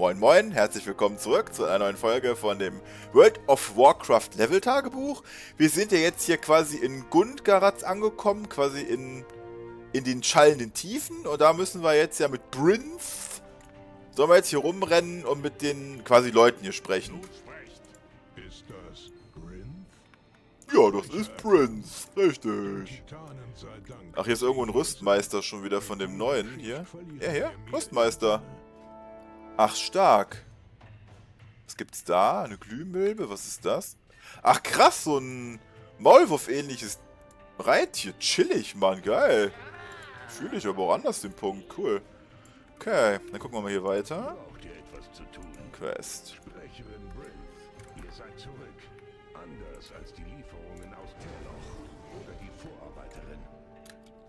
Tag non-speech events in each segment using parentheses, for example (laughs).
Moin Moin, herzlich willkommen zurück zu einer neuen Folge von dem World of Warcraft Level Tagebuch. Wir sind ja jetzt hier quasi in Gundgaratz angekommen, quasi in, in den schallenden Tiefen. Und da müssen wir jetzt ja mit Prince, sollen wir jetzt hier rumrennen und mit den quasi Leuten hier sprechen. Ist das Grinth? Ja, das ist Prince, richtig. Ach, hier ist irgendwo ein Rüstmeister schon wieder von dem neuen hier. Ja, hier, Rüstmeister. Ach, stark. Was gibt's da? Eine Glühmilbe? Was ist das? Ach, krass, so ein Maulwurf-ähnliches Reittier. Chillig, Mann, geil. Fühle ich aber auch anders den Punkt. Cool. Okay, dann gucken wir mal hier weiter. Quest.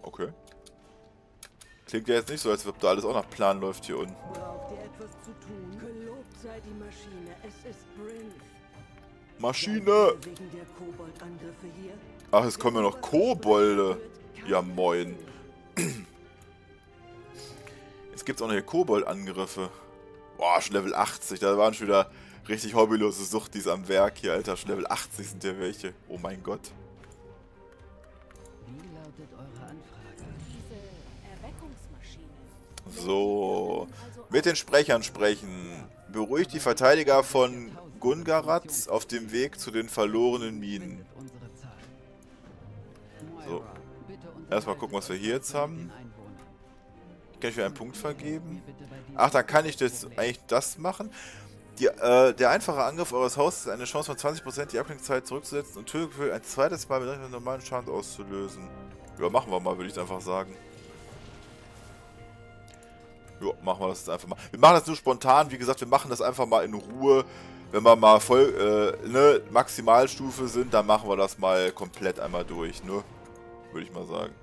Okay. Klingt ja jetzt nicht so, als ob da alles auch nach Plan läuft hier unten. Ihr etwas zu tun? Gelobt sei die Maschine. Es ist Brinth. Maschine! Wegen der Koboldangriffe hier. Ach, es kommen ja noch Kobolde. Ja, moin. Jetzt gibt's auch noch hier Kobold-Angriffe. Boah, schon Level 80. Da waren schon wieder richtig hobbylose Suchtis am Werk hier, Alter. Schon Level 80 sind hier welche. Oh mein Gott. Wie lautet eure Anfrage? Diese Erweckungsmaschine. So. Mit den Sprechern sprechen. Beruhigt die Verteidiger von Gungaratz auf dem Weg zu den verlorenen Minen. So. Erstmal gucken, was wir hier jetzt haben. Kann ich mir einen Punkt vergeben? Ach, dann kann ich das eigentlich das machen. Die, äh, der einfache Angriff eures Hauses ist eine Chance von 20% die Abklingzeit zurückzusetzen und Tötungsgefühl ein zweites Mal mit einem normalen Schaden auszulösen. Ja, machen wir mal, würde ich einfach sagen. Ja, machen wir das jetzt einfach mal. Wir machen das nur spontan, wie gesagt, wir machen das einfach mal in Ruhe. Wenn wir mal voll, äh, ne, Maximalstufe sind, dann machen wir das mal komplett einmal durch, ne? Würde ich mal sagen.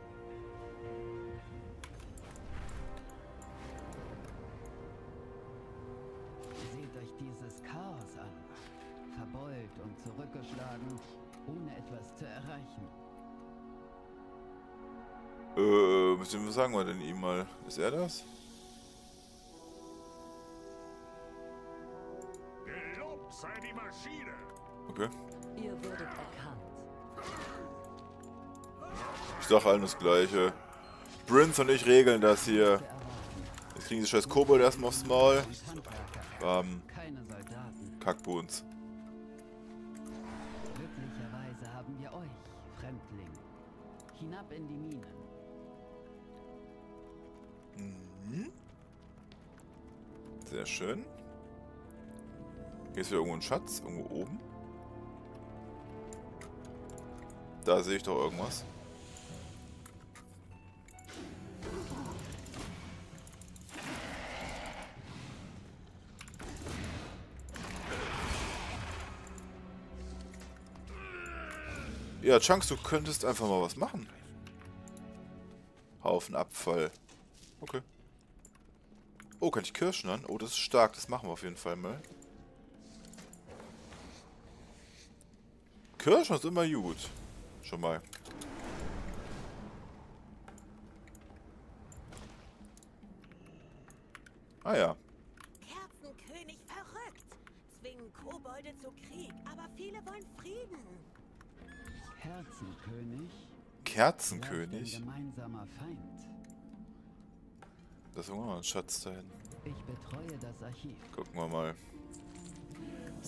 Seht euch dieses Chaos an. Verbeult und zurückgeschlagen, ohne etwas zu erreichen. Äh, was was sagen wir denn ihm mal? Ist er das? Erkannt. Ich sag allen das gleiche. Prince und ich regeln das hier. Jetzt kriegen die scheiß Kobold erstmal aufs Maul. Bam. Kackboons. Glücklicherweise haben wir euch, Fremdling. Hinab in die Minen. Sehr schön. Hier ist wieder irgendwo ein Schatz. Irgendwo oben. Da sehe ich doch irgendwas. Ja, Chunks, du könntest einfach mal was machen. Haufen Abfall. Okay. Oh, kann ich Kirschen an? Oh, das ist stark. Das machen wir auf jeden Fall mal. Kirschen ist immer gut. Schon mal. Ah ja. Kerzenkönig verrückt. Zwingen Kobolde zu Krieg, aber viele wollen Frieden. Herzenkönig. Kerzenkönig. Ein gemeinsamer Feind. Das ist irgendwo noch ein Schatz da hinten. Ich betreue das Archiv. Gucken wir mal.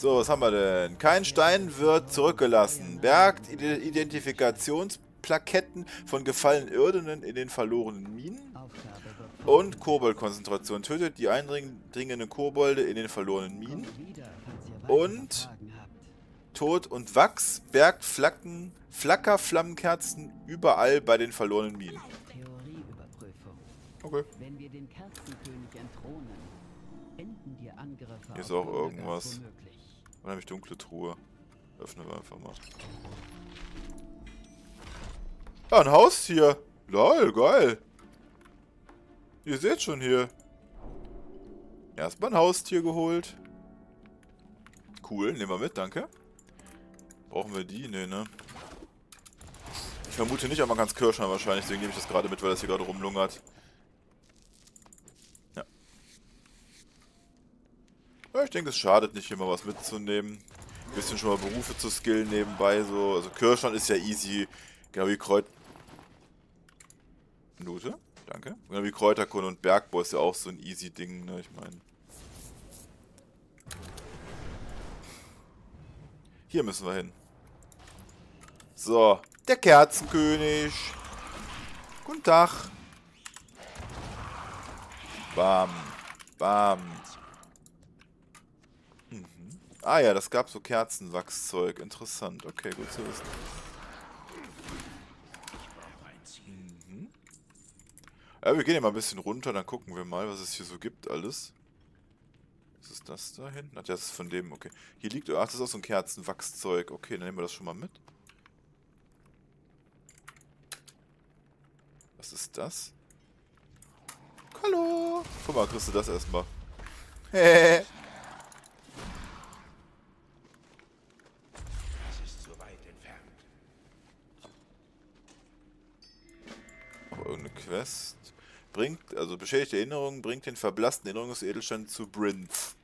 So, was haben wir denn? Kein Stein wird zurückgelassen. Bergt Ide- Identifikationsplaketten von gefallenen Irdenen in den verlorenen Minen. Und Koboldkonzentration. Tötet die eindringenden Kobolde in den verlorenen Minen. Und-. Tod und Wachs bergt Flacken, Flackerflammenkerzen überall bei den verlorenen Minen. Okay. Wenn wir den Kerzenkönig entthronen, enden die Angriffe Hier ist auch irgendwas. Womöglich. Dann habe ich dunkle Truhe. Öffnen wir einfach mal. Ah, ein Haustier. Lol, geil. Ihr seht schon hier. Erstmal ein Haustier geholt. Cool, nehmen wir mit, danke. Brauchen wir die? Nee, ne? Ich vermute nicht, aber Kirschen haben wahrscheinlich, deswegen nehme ich das gerade mit, weil das hier gerade rumlungert. Ja. Ich denke, es schadet nicht, hier mal was mitzunehmen. Ein bisschen schon mal Berufe zu skillen nebenbei. so. Also Kirschland ist ja easy. Genau wie Kreuz... Minute, danke. Genau wie Kräuterkunde und Bergbau ist ja auch so ein easy Ding, ne? Ich meine... Hier müssen wir hin. So, der Kerzenkönig. Guten Tag. Bam. Bam. Ah ja, das gab so Kerzenwachszeug. Interessant. Okay, gut zu wissen. Mhm. Ja, wir gehen ja mal ein bisschen runter, dann gucken wir mal, was es hier so gibt alles. Was ist das da hinten? Ach, das ist von dem, okay. Hier liegt, ach, das ist auch so ein Kerzenwachszeug. Okay, dann nehmen wir das schon mal mit. Was ist das? Hallo! Guck mal, kriegst du das erstmal. Es (laughs) Bringt, also beschädigte Erinnerungen, bringt den verblassten Erinnerungsedelstein zu Brinth.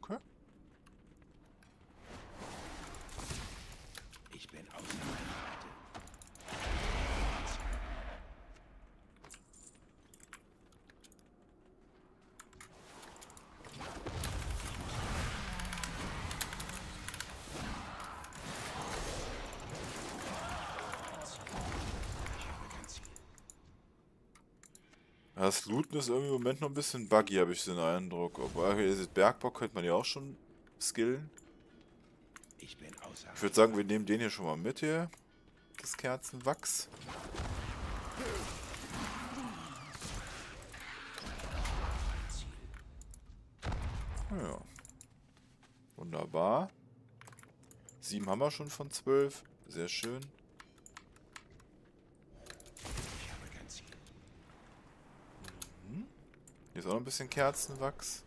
Okay. Ich bin außer Reichweite. Ja, Das Looten ist irgendwie im Moment noch ein bisschen buggy, habe ich den Eindruck. Aber okay, Bergbau könnte man ja auch schon skillen. Ich bin außer Ich würde sagen, wir nehmen den hier schon mal mit hier. Das Kerzenwachs. Ja. Wunderbar. Sieben haben wir schon von zwölf. Sehr schön. Ich habe kein Ziel. Hier ist auch noch ein bisschen Kerzenwachs.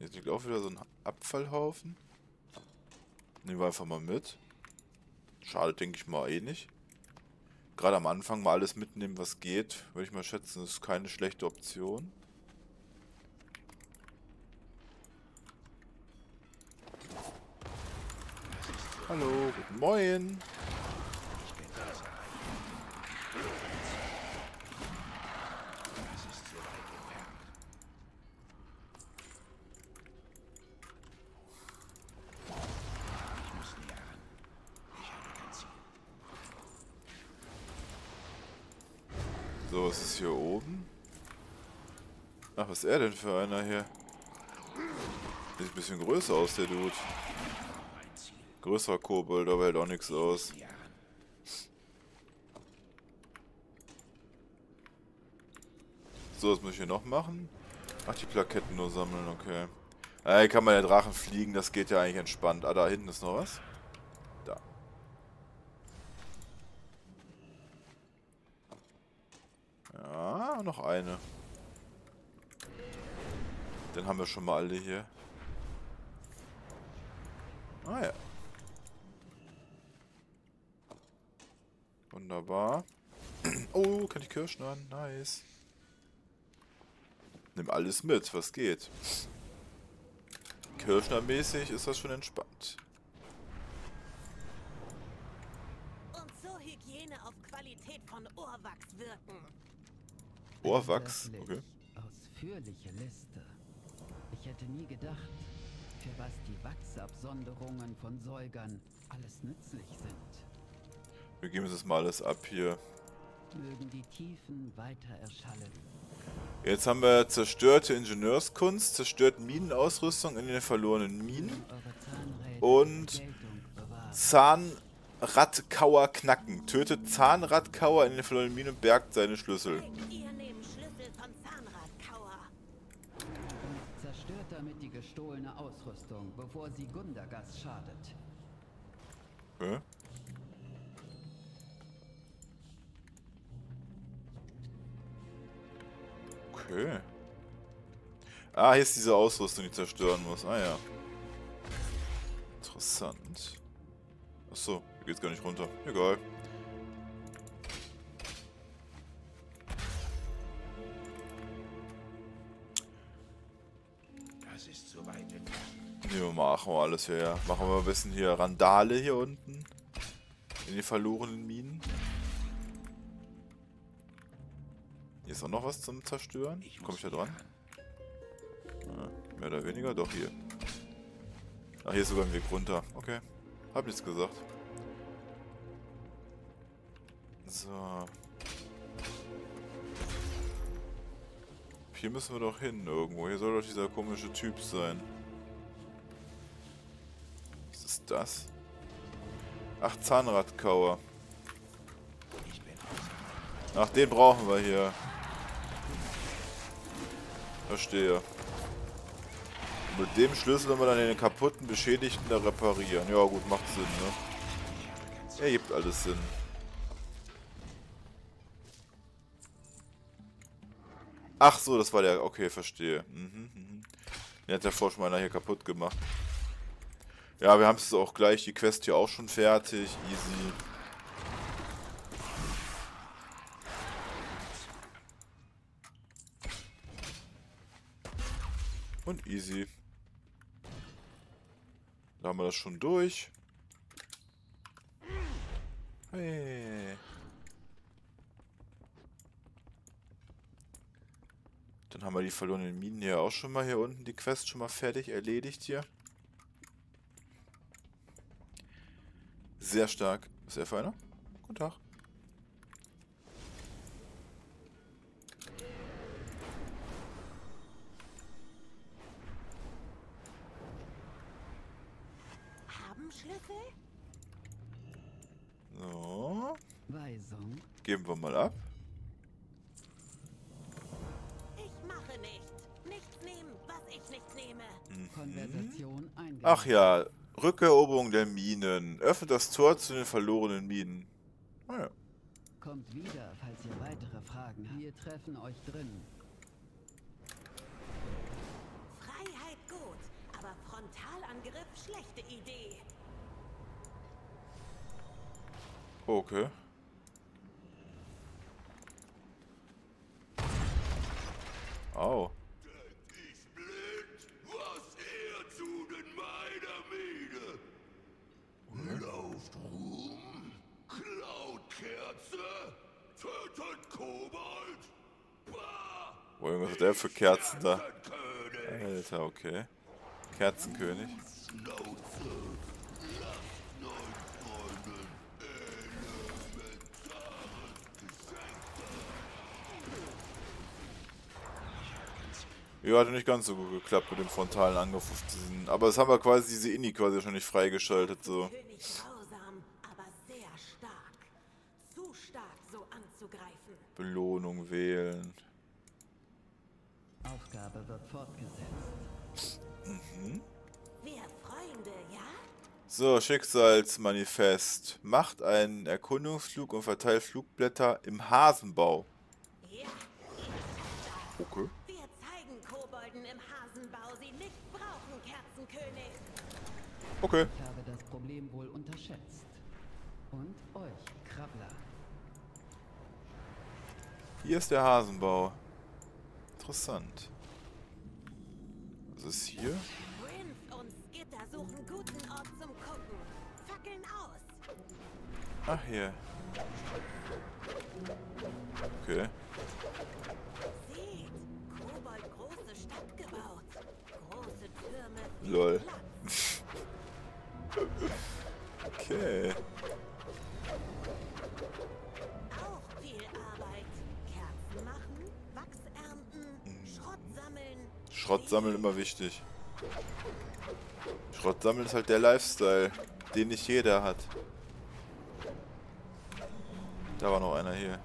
Hier liegt auch wieder so ein Abfallhaufen. Nehmen wir einfach mal mit. Schade, denke ich mal eh nicht. Gerade am Anfang mal alles mitnehmen, was geht. Würde ich mal schätzen, ist keine schlechte Option. Hallo, guten Moin. Ich bin außer Reichweite. Es ist zu weit entfernt. Ich muss näher ran. Ich habe kein Ziel. So, was ist hier oben? Ach, was ist er denn für einer hier? Sieht ein bisschen größer aus, der Dude. Größerer Kobold, aber hält auch nichts aus. So, was muss ich hier noch machen? Ach, die Plaketten nur sammeln, okay. Ah, hier kann man ja Drachen fliegen, das geht ja eigentlich entspannt. Ah, da hinten ist noch was. Da. Ja, noch eine. Dann haben wir schon mal alle hier. Ah ja. Wunderbar. (clears throat) Oh, kann ich Kirschen an? Nice. Nimm alles mit, was geht. Kirschner-mäßig ist das schon entspannt. Und so Hygiene auf Qualität von Ohrwachs wirken. Ohrwachs, okay. Ausführliche Liste. Ich hätte nie gedacht, für was die Wachsabsonderungen von Säugern alles nützlich sind. Wir geben uns das mal alles ab hier. Mögen die Tiefen weiter erschallen. Jetzt haben wir zerstörte Ingenieurskunst, zerstört Minenausrüstung in den verlorenen Minen. Und. Zahnradkauer knacken. Tötet Zahnradkauer in den verlorenen Minen und bergt seine Schlüssel. Ihr nehmt Schlüssel von Zahnradkauer. Und zerstört damit die gestohlene Ausrüstung, bevor sie Gundagas schadet. Okay. Okay. Ah, hier ist diese Ausrüstung, die zerstören muss. Ah ja. Interessant. Achso, hier geht's gar nicht runter. Egal. Machen wir alles her. Machen wir ein bisschen hier Randale hier unten. In die verlorenen Minen. Hier ist auch noch was zum Zerstören. Komme ich da dran? Ja, mehr oder weniger, doch hier. Ach, hier ist sogar ein Weg runter. Okay. Hab nichts gesagt. So. Hier müssen wir doch hin irgendwo. Hier soll doch dieser komische Typ sein. Ist das? Ach, Zahnradkauer. Ach, den brauchen wir hier. Verstehe. Mit dem Schlüssel wenn wir dann den kaputten, beschädigten da reparieren. Ja gut, macht Sinn, ne? Ergibt alles Sinn. Ach so, das war der... Okay, verstehe. Mhm, mhm. Den hat der Vorschmeiner hier kaputt gemacht. Ja, wir haben es auch gleich, die Quest hier auch schon fertig. Easy. Und easy. Da haben wir das schon durch. Hey. Dann haben wir die verlorenen Minen hier auch schon mal hier unten. Die Quest schon mal fertig erledigt hier. Sehr stark. Ist der feiner? Guten Tag. Haben Schlüssel? So. Weisung. Geben wir mal ab. Ich mache nichts. Nichts nehmen, was ich nicht nehme. Konversation eingegangen. Ach ja, Rückeroberung der Minen. Öffnet das Tor zu den verlorenen Minen. Ah ja. Kommt wieder, falls ihr weitere Fragen habt. Wir treffen euch drin. Freiheit gut, aber Frontalangriff schlechte Idee. Okay. Au. Oh, was hat der für Kerzen da? Alter, okay. Kerzenkönig. Ja, hatte nicht ganz so gut geklappt mit dem frontalen Angriff auf diesen. Aber das haben wir quasi diese Inni quasi schon nicht freigeschaltet, so. König grausam, aber sehr stark. Zu stark, so anzugreifen. Belohnung wählen. Aufgabe wird fortgesetzt. Wir Freunde, ja? So, Schicksalsmanifest. Macht einen Erkundungsflug und verteilt Flugblätter im Hasenbau. Ja, Okay. wir zeigen Kobolden im Hasenbau, sie nicht brauchen, Kerzenkönig. Okay. Ich habe das Problem wohl unterschätzt. Und euch, Krabbler. Hier ist der Hasenbau. Interessant. Was ist hier? Prince und Skitter suchen guten Ort zum Gucken. Fackeln aus. Ach, hier. Okay. Seht, Kobold (laughs) Schrott sammeln immer wichtig. Schrott sammeln ist halt der Lifestyle, den nicht jeder hat. Da war noch einer hier.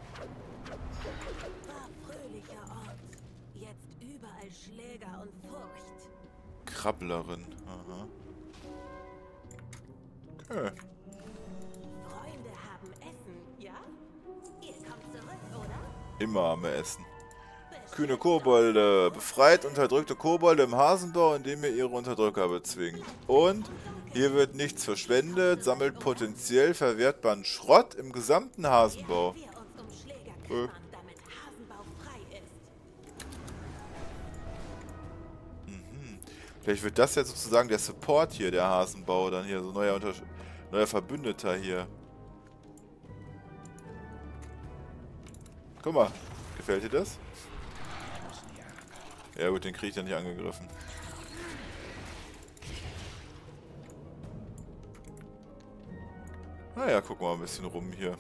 Krabblerin. Aha. Okay. Freunde haben Essen, ja? Ihr kommt zurück, oder? Immer am Essen. Kühne Kobolde. Befreit unterdrückte Kobolde im Hasenbau, indem ihr ihre Unterdrücker bezwingt. Und Hier wird nichts verschwendet, sammelt potenziell verwertbaren Schrott im gesamten Hasenbau. Äh. ist. Vielleicht wird das ja sozusagen der Support hier, der Hasenbau, dann hier so neuer, Unter neuer Verbündeter hier. Guck mal, gefällt dir das? Ja gut, den krieg ich ja nicht angegriffen. Naja, wir mal ein bisschen rum hier.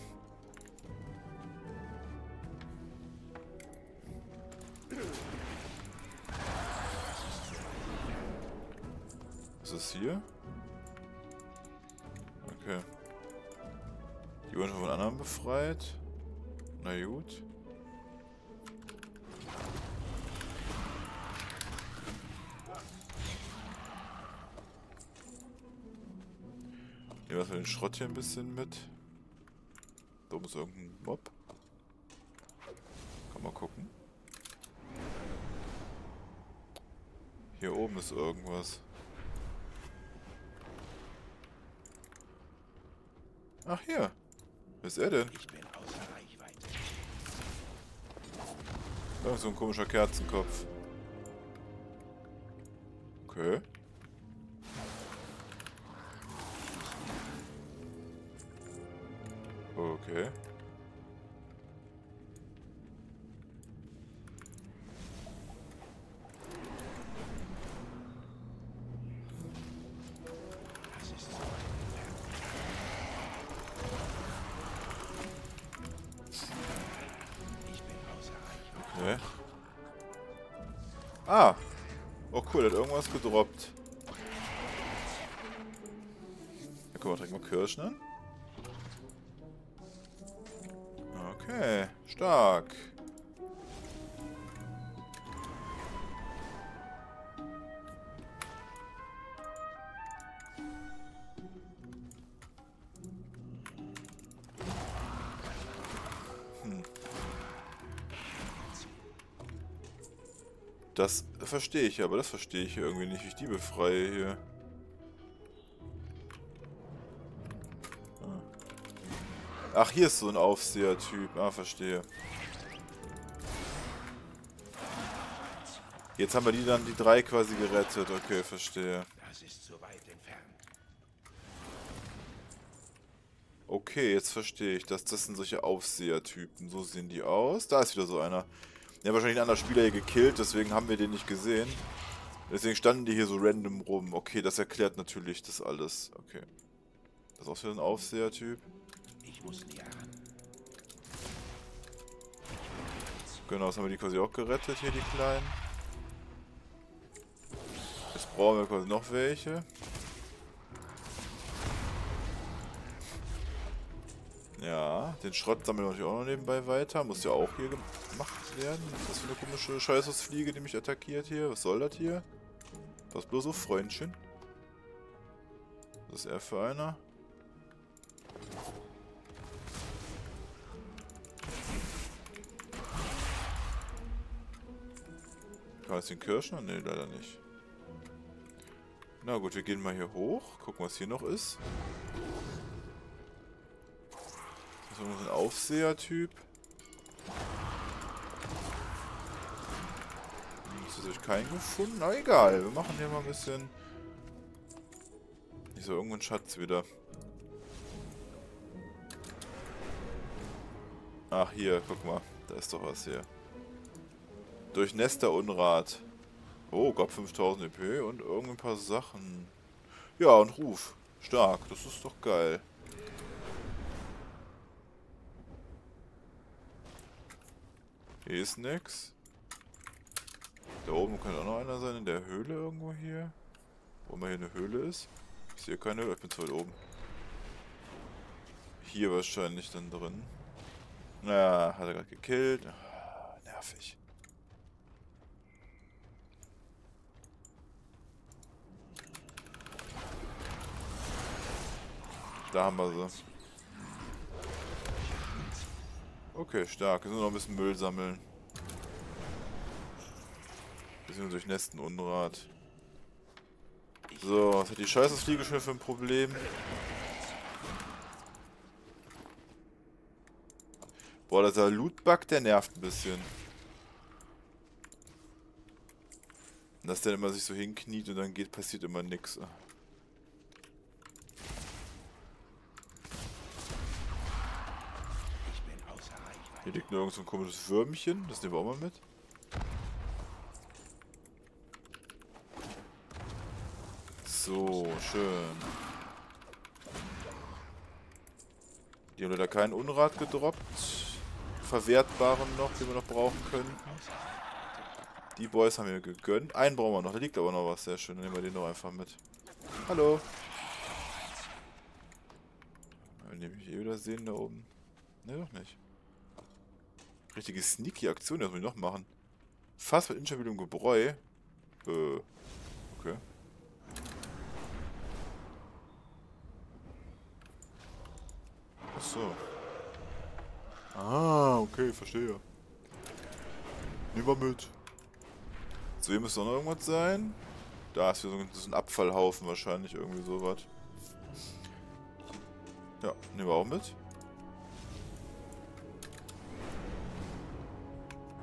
Was ist hier? Okay. Die wurden von anderen befreit. Na gut. Nehmen wir den Schrott hier ein bisschen mit. Da oben ist irgendein Mob. Kann mal gucken. Hier oben ist irgendwas. Ach hier. Wer ist er denn? Ich bin außer Reichweite. Irgend so ein komischer Kerzenkopf. Okay. Okay. Ah. Oh cool, hat irgendwas gedroppt. Da können wir direkt mal Kirschen an. Stark. Hm. Das verstehe ich, aber das verstehe ich irgendwie nicht, wie ich die befreie hier. Ach, hier ist so ein Aufseher-Typ. Ah, verstehe. Jetzt haben wir die dann, die drei quasi gerettet. Okay, verstehe. Das ist so weit entfernt. Okay, jetzt verstehe ich das. Das sind solche Aufseher-Typen. So sehen die aus. Da ist wieder so einer. Der hat wahrscheinlich einen anderen Spieler hier gekillt, deswegen haben wir den nicht gesehen. Deswegen standen die hier so random rum. Okay, das erklärt natürlich das alles. Okay. Das ist auch wieder ein Aufseher-Typ. Ich muss näher ran. Genau, das haben wir die quasi auch gerettet, hier die Kleinen. Jetzt brauchen wir quasi noch welche. Ja, den Schrott sammeln wir natürlich auch noch nebenbei weiter. Muss ja auch hier gemacht werden. Was ist das für eine komische Scheißhausfliege, die mich attackiert hier? Was soll das hier? Was bloß so, Freundchen? Was ist er für einer? Kann man jetzt den Kirschner? Ne, leider nicht. Na gut, wir gehen mal hier hoch. Gucken, was hier noch ist. Das ist ein Aufseher-Typ. Jetzt habe ich keinen gefunden. Na egal, wir machen hier mal ein bisschen... Ich so, irgendein Schatz wieder. Ach, hier, guck mal. Da ist doch was hier. Durchnässter Unrat. Oh, gab 5000 EP und irgendein paar Sachen. Ja, und Ruf. Stark, das ist doch geil. Hier ist nix. Da oben könnte auch noch einer sein, in der Höhle irgendwo hier. Wo immer hier eine Höhle ist. Ich sehe keine Höhle, ich bin zu weit oben. Hier wahrscheinlich dann drin. Na, hat er gerade gekillt. Ah, nervig. Da haben wir sie. Okay, stark. Wir müssen noch ein bisschen Müll sammeln. Bisschen durchnässten Unrat. So, was hat die Scheißesfliege schon für ein Problem? Boah, dieser Lootbug, der nervt ein bisschen. Dass der immer sich so hinkniet und dann geht, passiert immer nix. Hier liegt nur irgend so ein komisches Würmchen. Das nehmen wir auch mal mit. So, schön. Die haben leider keinen Unrat gedroppt. Verwertbaren noch, den wir noch brauchen können. Die Boys haben wir gegönnt. Einen brauchen wir noch, da liegt aber noch was. Sehr schön, dann nehmen wir den noch einfach mit. Hallo. Wenn die mich eh wieder sehen da oben. Ne, doch nicht. Richtige sneaky Aktion, das muss ich noch machen. Fast mit instabilem Gebräu. Äh. Okay. Achso. Ah, okay, verstehe. Nehmen wir mit. So, hier müsste noch irgendwas sein. Da ist hier so ein, so ein Abfallhaufen wahrscheinlich, irgendwie sowas. Ja, nehmen wir auch mit.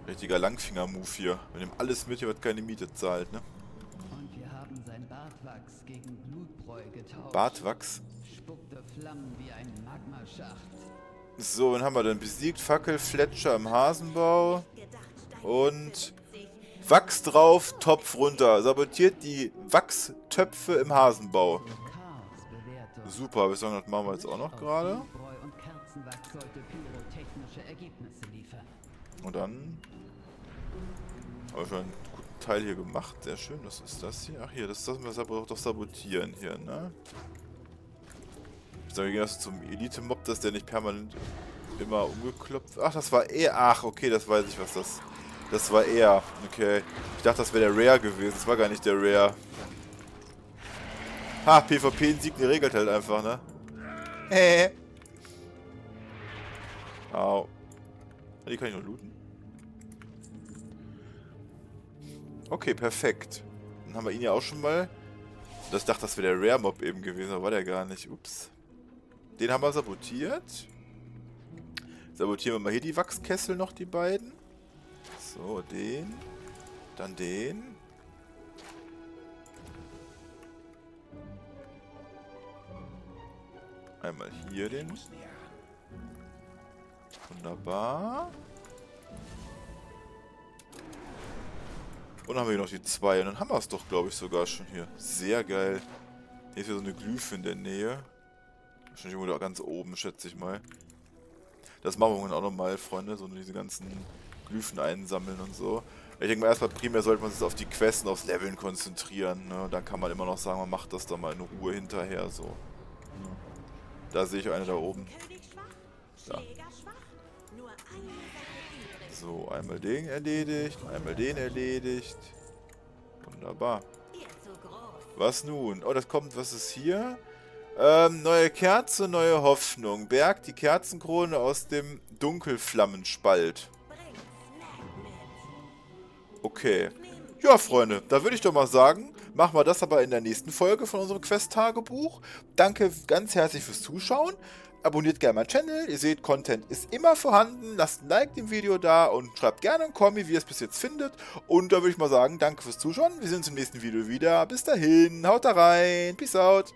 Richtiger Langfinger-Move hier. Wir nehmen alles mit, hier wird keine Miete zahlt, ne? Und wir haben sein Bartwachs gegen Blutbräu getauscht. Bartwachs? Spuckte Flammen wie ein Magmaschacht. So, wen haben wir denn? Besiegt Fackel Fletcher im Hasenbau. Und Wachs drauf, Topf runter. Sabotiert die Wachstöpfe im Hasenbau. Super, ich sagen, das machen wir jetzt auch noch gerade. Und dann haben wir schon einen guten Teil hier gemacht. Sehr schön. Was ist das hier? Ach hier, das müssen wir sabo- doch sabotieren hier, ne? Ich sage, wir gehen erst zum Elite-Mob, dass der nicht permanent immer umgeklopft Ach, das war er. Ach, okay, das weiß ich, was das... Das war er. Okay. Ich dachte, das wäre der Rare gewesen. Das war gar nicht der Rare. Ha, PvP in Sieg regelt halt einfach, ne? Hä? Au. Die kann ich noch looten. Okay, perfekt. Dann haben wir ihn ja auch schon mal. Das ich dachte, das wäre der Rare-Mob eben gewesen, aber war der gar nicht. Ups. Den haben wir sabotiert. Sabotieren wir mal hier die Wachskessel noch, die beiden. So, den. Dann den. Einmal hier den. Wunderbar. Und dann haben wir hier noch die zwei. Und dann haben wir es doch, glaube ich, sogar schon hier. Sehr geil. Hier ist ja so eine Glyphe in der Nähe. Wahrscheinlich irgendwo da ganz oben, schätze ich mal. Das machen wir dann auch nochmal, Freunde. So diese ganzen Glyphen einsammeln und so. Ich denke mal, erstmal primär sollte man sich auf die Quests und aufs Leveln konzentrieren. Ne? Dann kann man immer noch sagen, man macht das dann mal in Ruhe hinterher. so. Da sehe ich eine da oben. König So, einmal den erledigt, einmal den erledigt. Wunderbar. Was nun? Oh, das kommt, was ist hier? Ähm, neue Kerze, neue Hoffnung. Berg die Kerzenkrone aus dem Dunkelflammenspalt. Okay. Ja, Freunde, da würde ich doch mal sagen, machen wir das aber in der nächsten Folge von unserem Quest-Tagebuch. Danke ganz herzlich fürs Zuschauen. Abonniert gerne meinen Channel. Ihr seht, Content ist immer vorhanden. Lasst ein Like dem Video da und schreibt gerne einen Kommi, wie ihr es bis jetzt findet. Und da würde ich mal sagen, danke fürs Zuschauen. Wir sehen uns im nächsten Video wieder. Bis dahin, haut da rein. Peace out.